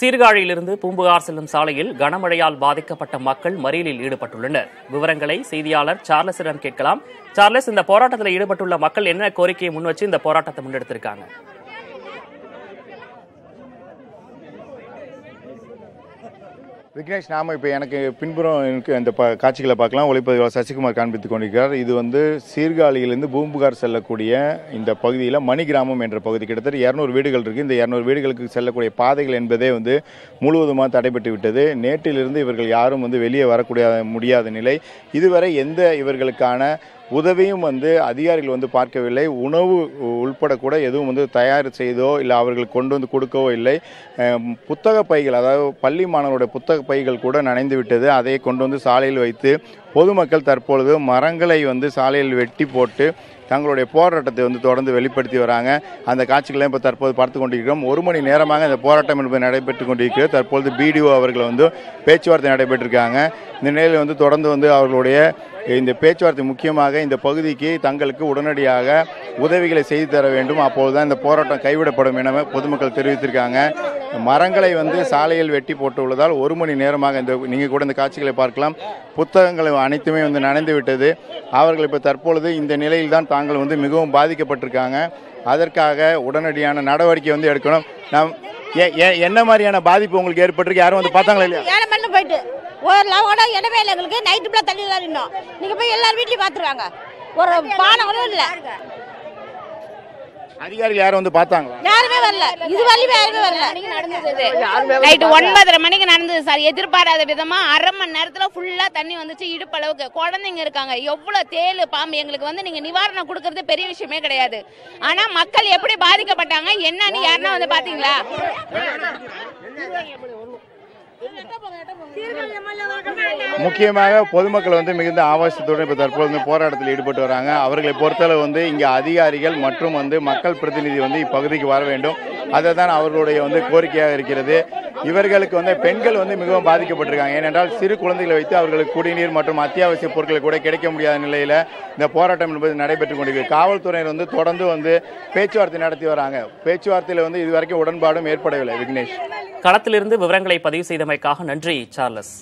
சீர்காழியிலிருந்து பூம்புகார் செல்லும் சாலையில் கனமழையால் பாதிக்கப்பட்ட மக்கள் மறியலில் ஈடுபட்டுள்ளனர். விவரங்களை செய்தியாளர் சார்லஸிடம் கேட்கலாம். சார்லஸ் இந்த போராட்டத்தில் ஈடுபட்டுள்ள மக்கள் என்ன கோரிக்கையை முன்வச்சு இந்த போராட்டத்தை முன்னெடுத்திருக்காங்க? விக்னேஷ் நாம இப்போ எனக்கு பின்புறம் எனக்கு அந்த ப காட்சிகளை பார்க்கலாம். ஒளிப்பதிவாளர் சசிகுமார் காண்பித்துக் கொண்டிருக்கிறார். இது வந்து சீர்காழியிலிருந்து பூம்புகார் செல்லக்கூடிய இந்த பகுதியில் மணி கிராமம் என்ற பகுதி. கிட்டத்தட்ட இரநூறு வீடுகள் இருக்குது இந்த இரநூறு வீடுகளுக்கு செல்லக்கூடிய பாதைகள் என்பதே வந்து முழுவதுமாக தடைபட்டு விட்டது. நேற்றிலிருந்து இவர்கள் யாரும் வந்து வெளியே வரக்கூடிய முடியாத நிலை. இதுவரை எந்த இவர்களுக்கான உதவியும் வந்து அதிகாரிகள் வந்து பார்க்கவில்லை. உணவு உள்பட கூட எதுவும் வந்து தயார் செய்தோ இல்லை அவர்கள் கொண்டு வந்து கொடுக்கவோ இல்லை. புத்தக பைகள் அதாவது பள்ளி மாணவருடைய புத்தக பைகள் கூட நனைந்து விட்டது. அதை கொண்டு வந்து சாலையில் வைத்து பொதுமக்கள் தற்பொழுது மரங்களை வந்து சாலையில் வெட்டி போட்டு தங்களுடைய போராட்டத்தை வந்து தொடர்ந்து வெளிப்படுத்தி வராங்க. அந்த காட்சிகளை இப்போ தற்போது பார்த்து கொண்டிருக்கிறோம். ஒரு மணி நேரமாக இந்த போராட்டம் என்பது நடைபெற்று கொண்டிருக்கிறது. தற்பொழுது பிடிஓ அவர்கள் வந்து பேச்சுவார்த்தை நடைபெற்றிருக்காங்க. இந்த நிலையில் வந்து தொடர்ந்து வந்து அவர்களுடைய இந்த பேச்சுவார்த்தை முக்கியமாக இந்த பகுதிக்கு தங்களுக்கு உடனடியாக உதவிகளை செய்து தர வேண்டும். அப்போதுதான் இந்த போராட்டம் கைவிடப்படும் என பொதுமக்கள் தெரிவித்திருக்காங்க. மரங்களை வந்து சாலையில் வெட்டி போட்டுள்ளதால் ஒரு மணி நேரமாக இந்த நீங்கள் கூட இந்த காட்சிகளை பார்க்கலாம். புத்தகங்கள் அனைத்துமே வந்து நனைந்து விட்டது. அவர்கள் இப்போ தற்பொழுது இந்த நிலையில் தான் தாங்கள் வந்து மிகவும் பாதிக்கப்பட்டிருக்காங்க. அதற்காக உடனடியான நடவடிக்கை வந்து எடுக்கணும். நாம் ஏ- ஏ- என்ன மாதிரியான பாதிப்பு உங்களுக்கு ஏற்பட்டிருக்கு? யாரும் வந்து பார்த்தாங்களா இல்லையா? போயிட்டு. ஒரு லவோட இடமே இல்லை எங்களுக்கு. நைட்டு ஃபுல்லாக தண்ணி தான் இன்னும் நீங்கள் போய் எல்லார் வீட்லையும் பார்த்துருவாங்க ஒரு பானம் கூட இல்லை. அதிகாரிகள் யாரும் வந்து பார்த்தாங்களா? யாருமே வரல. இது வரலையுமே யாருமே வரல. நைட்டு ஒன்பதரை மணிக்கு நடந்தது சார் எதிர்பாராத விதமா அரை மணி நேரத்துல ஃபுல்லா தண்ணி வந்துச்சு இடுப்பு அளவுக்கு. குழந்தைங்க இருக்காங்க. எவ்வளவு தேளு பாம்பு. எங்களுக்கு வந்து நீங்க நிவாரணம் கொடுக்கறது பெரிய விஷயமே கிடையாது. ஆனா மக்கள் எப்படி பாதிக்கப்பட்டாங்க என்னன்னு யாருன்னா வந்து பாத்தீங்களா முக்கியமாக பொதுமக்கள் வந்து மிகுந்த ஆவாசத்துடன் இப்போ தற்போது வந்து போராட்டத்தில் ஈடுபட்டு வராங்க. அவர்களை பொறுத்தளவு வந்து இங்கே அதிகாரிகள் மற்றும் வந்து மக்கள் பிரதிநிதி வந்து இப்பகுதிக்கு வர வேண்டும். அதை தான் அவர்களுடைய வந்து கோரிக்கையாக இருக்கிறது. இவர்களுக்கு வந்து பெண்கள் வந்து மிகவும் பாதிக்கப்பட்டிருக்காங்க. ஏனென்றால் சிறு குழந்தைகளை வைத்து அவர்களுக்கு குடிநீர் மற்றும் அத்தியாவசிய பொருட்களை கூட கிடைக்க முடியாத நிலையில் இந்த போராட்டம் என்பது நடைபெற்று கொண்டிருக்கு. காவல்துறையினர் வந்து தொடர்ந்து வந்து பேச்சுவார்த்தை நடத்தி வராங்க. பேச்சுவார்த்தையில் வந்து இதுவரைக்கும் உடன்பாடும் ஏற்படவில்லை விக்னேஷ். களத்திலிருந்து விவரங்களை பதிவு செய்தமைக்காக நன்றி சார்லஸ்.